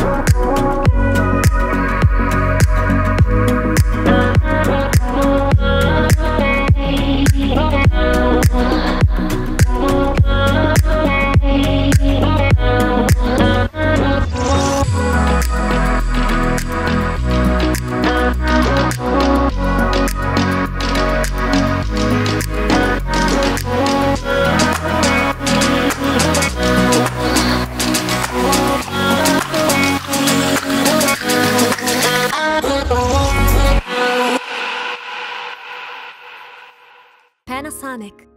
Bye. Panasonic